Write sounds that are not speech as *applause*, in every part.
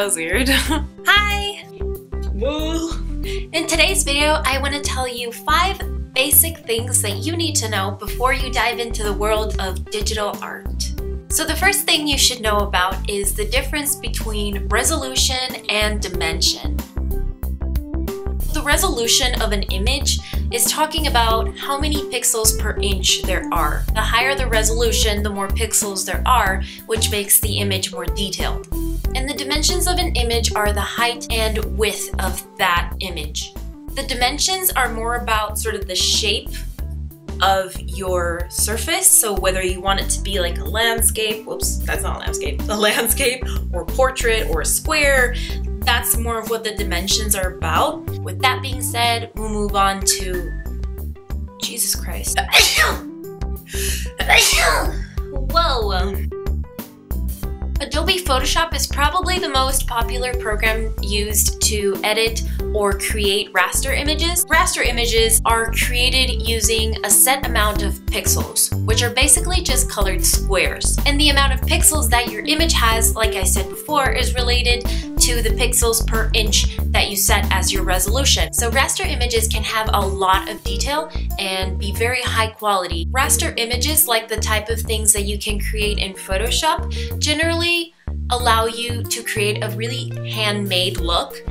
that was weird. *laughs* Hi! Woo! In today's video, I want to tell you five basic things that you need to know before you dive into the world of digital art. So the first thing you should know about is the difference between resolution and dimension. The resolution of an image is talking about how many pixels per inch there are. The higher the resolution, the more pixels there are, which makes the image more detailed. And the dimensions of an image are the height and width of that image. The dimensions are more about sort of the shape of your surface. So whether you want it to be like a landscape, whoops, that's not a landscape, *laughs* a landscape or portrait or a square, that's more of what the dimensions are about. With that being said, we'll move on to Jesus Christ. *laughs* Whoa. Adobe Photoshop is probably the most popular program used to edit or create raster images. Raster images are created using a set amount of pixels, which are basically just colored squares. And the amount of pixels that your image has, like I said before, is related to the pixels per inch that you set as your resolution. So raster images can have a lot of detail and be very high quality. Raster images, like the type of things that you can create in Photoshop, generally allow you to create a really handmade look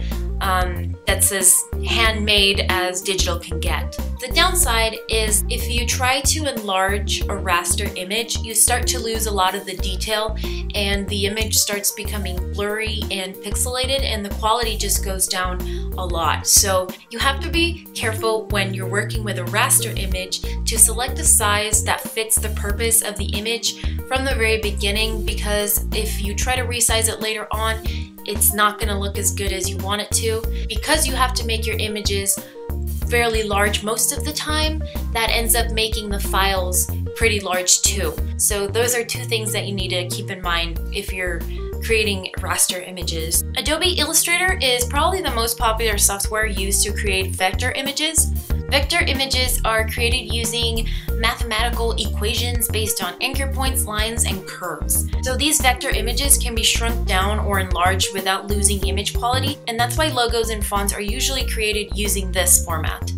um, that's as handmade as digital can get. The downside is if you try to enlarge a raster image, you start to lose a lot of the detail and the image starts becoming blurry and pixelated and the quality just goes down a lot. So you have to be careful when you're working with a raster image to select a size that fits the purpose of the image from the very beginning because if you try to resize it later on, it's not going to look as good as you want it to. Because you have to make your images fairly large most of the time, that ends up making the files pretty large too. So those are two things that you need to keep in mind if you're creating raster images. Adobe Illustrator is probably the most popular software used to create vector images. Vector images are created using mathematical equations based on anchor points, lines, and curves. So these vector images can be shrunk down or enlarged without losing image quality, and that's why logos and fonts are usually created using this format.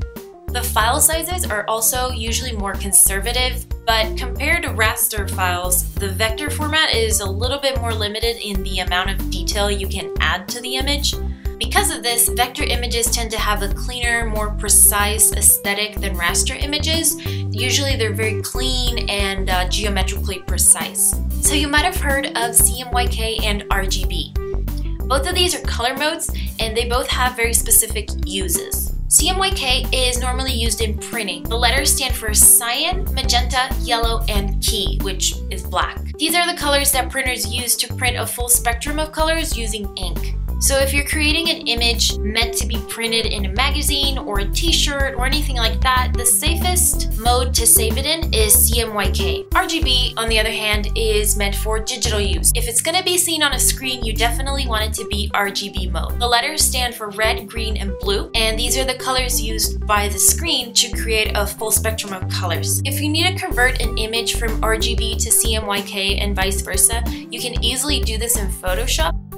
The file sizes are also usually more conservative, but compared to raster files, the vector format is a little bit more limited in the amount of detail you can add to the image. Because of this, vector images tend to have a cleaner, more precise aesthetic than raster images. Usually they're very clean and uh, geometrically precise. So you might have heard of CMYK and RGB. Both of these are color modes and they both have very specific uses. CMYK is normally used in printing. The letters stand for cyan, magenta, yellow, and key, which is black. These are the colors that printers use to print a full spectrum of colors using ink. So if you're creating an image meant to be printed in a magazine or a t-shirt or anything like that, the safest mode to save it in is CMYK. RGB, on the other hand, is meant for digital use. If it's gonna be seen on a screen, you definitely want it to be RGB mode. The letters stand for red, green, and blue, and these are the colors used by the screen to create a full spectrum of colors. If you need to convert an image from RGB to CMYK and vice versa, you can easily do this in Photoshop.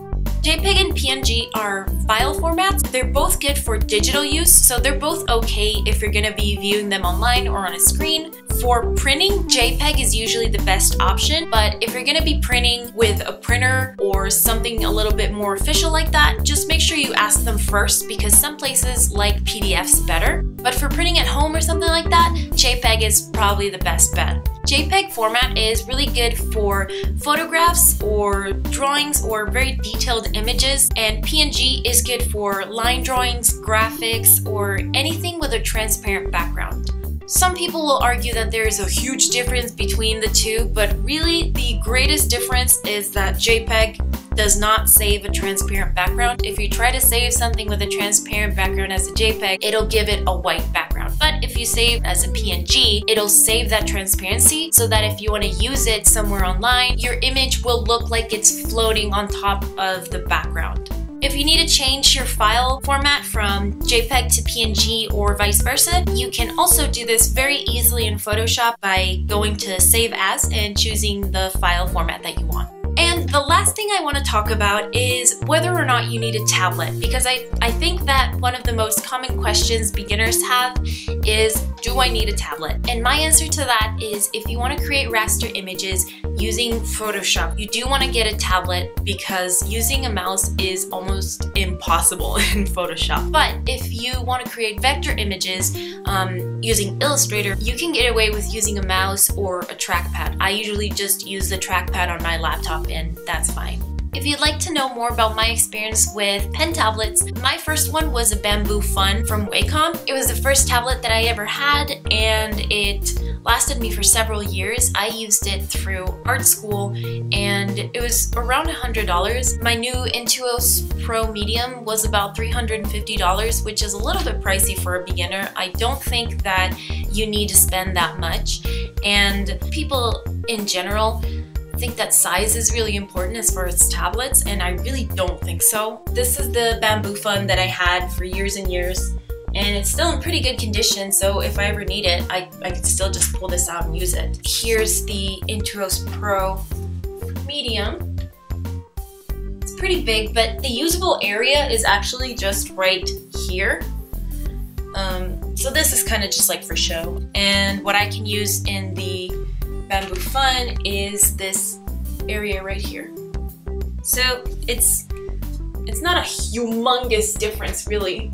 JPEG and PNG are file formats. They're both good for digital use, so they're both okay if you're gonna be viewing them online or on a screen. For printing, JPEG is usually the best option, but if you're gonna be printing with a printer or something a little bit more official like that, just make sure you ask them first because some places like PDFs better. But for printing at home or something like that, JPEG is probably the best bet. JPEG format is really good for photographs or drawings or very detailed images and PNG is good for line drawings, graphics, or anything with a transparent background. Some people will argue that there is a huge difference between the two, but really the greatest difference is that JPEG does not save a transparent background. If you try to save something with a transparent background as a JPEG, it'll give it a white background. But if you save as a PNG, it'll save that transparency so that if you want to use it somewhere online, your image will look like it's floating on top of the background. If you need to change your file format from JPEG to PNG or vice versa, you can also do this very easily in Photoshop by going to Save As and choosing the file format that you want. And The last thing I want to talk about is whether or not you need a tablet because I, I think that one of the most common questions beginners have is do I need a tablet? And my answer to that is if you want to create raster images using Photoshop, you do want to get a tablet because using a mouse is almost impossible *laughs* in Photoshop. But if you want to create vector images um, using Illustrator, you can get away with using a mouse or a trackpad. I usually just use the trackpad on my laptop and that's fine. If you'd like to know more about my experience with pen tablets, my first one was a Bamboo Fun from Wacom. It was the first tablet that I ever had and it lasted me for several years. I used it through art school and it was around $100. My new Intuos Pro Medium was about $350, which is a little bit pricey for a beginner. I don't think that you need to spend that much and people in general think that size is really important as far as tablets, and I really don't think so. This is the Bamboo Fun that I had for years and years, and it's still in pretty good condition, so if I ever need it, I, I could still just pull this out and use it. Here's the Intuos Pro Medium. It's pretty big, but the usable area is actually just right here. Um, so this is kind of just like for show. And what I can use in the Bamboo Fun is this area right here. So it's it's not a humongous difference really.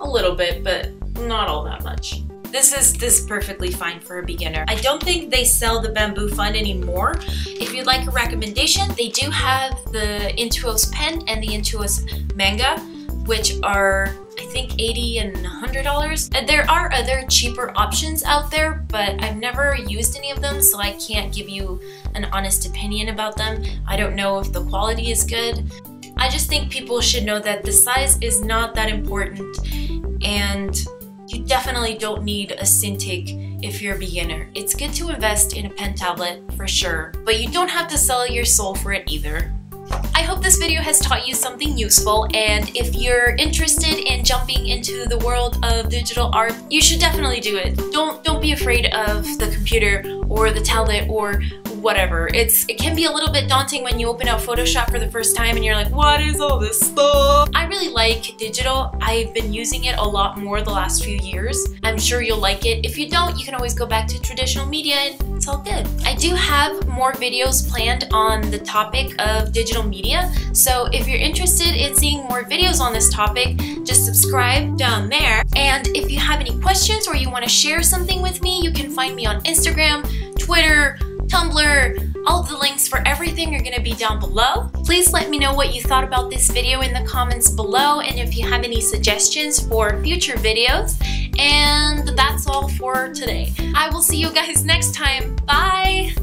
A little bit, but not all that much. This is this is perfectly fine for a beginner. I don't think they sell the Bamboo Fun anymore. If you'd like a recommendation, they do have the Intuos Pen and the Intuos Manga, which are I think 80 and $100. There are other cheaper options out there, but I've never used any of them, so I can't give you an honest opinion about them. I don't know if the quality is good. I just think people should know that the size is not that important and you definitely don't need a Cintiq if you're a beginner. It's good to invest in a pen tablet for sure, but you don't have to sell your soul for it either. I hope this video has taught you something useful and if you're interested in jumping into the world of digital art, you should definitely do it. Don't don't be afraid of the computer or the tablet or whatever. It's It can be a little bit daunting when you open up Photoshop for the first time and you're like, what is all this stuff? I really like digital. I've been using it a lot more the last few years. I'm sure you'll like it. If you don't, you can always go back to traditional media and it's all good. I do have more videos planned on the topic of digital media. So if you're interested in seeing more videos on this topic, just subscribe down there. And if you have any questions or you want to share something with me, you can find me on Instagram, Twitter, Tumblr, all the links for everything are to be down below. Please let me know what you thought about this video in the comments below and if you have any suggestions for future videos. And that's all for today. I will see you guys *laughs* next time. Bye!